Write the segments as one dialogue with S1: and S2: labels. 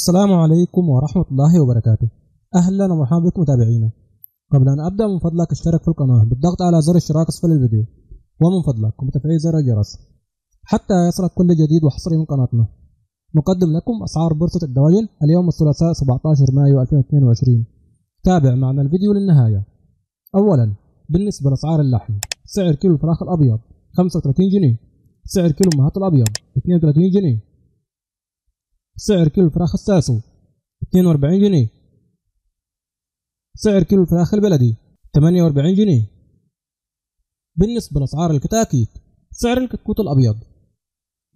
S1: السلام عليكم ورحمة الله وبركاته. أهلا ومرحبا بكم متابعينا. قبل أن أبدأ من فضلك اشترك في القناة. بالضغط على زر الاشتراك أسفل الفيديو. ومن فضلك وتفعيل زر الجرس. حتى يصلك كل جديد وحصري من قناتنا. نقدم لكم أسعار بورصة الدواجن. اليوم الثلاثاء 17 مايو 2022 تابع معنا الفيديو للنهاية. أولا بالنسبة لأسعار اللحم. سعر كيلو الفراخ الأبيض 35 جنيه. سعر كيلو مهات الأبيض 32 جنيه. سعر كيلو الفراخ الساسو 42 جنيه. سعر كيلو الفراخ البلدي 48 جنيه. بالنسبة لأسعار الكتاكيت سعر الكتكوت الأبيض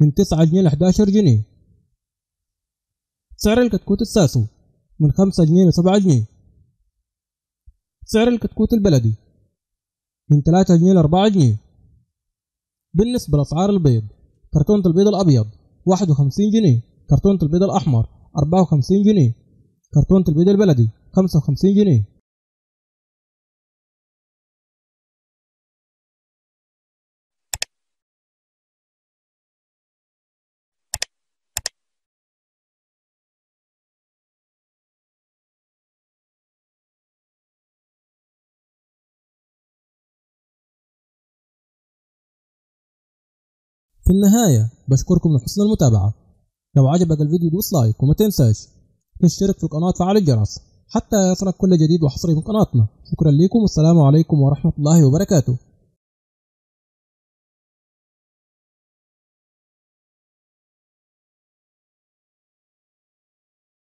S1: من 9 جنيه ل 11 جنيه. سعر الكتكوت الساسو من 5 جنيه ل 7 جنيه. سعر الكتكوت البلدي من 3 جنيه ل 4 جنيه. بالنسبة لأسعار البيض كرتونة البيض الأبيض 51 جنيه. كرتونة البيض الأحمر 54 جنيه. كرتونة البيض البلدي 55 جنيه. في النهاية بشكركم لحسن المتابعة. لو عجبك الفيديو دوس لايك وما تنساش تشترك في القناة وفعل الجرس حتى يصلك كل جديد وحصري من قناتنا. شكرا لكم والسلام عليكم ورحمة الله وبركاته.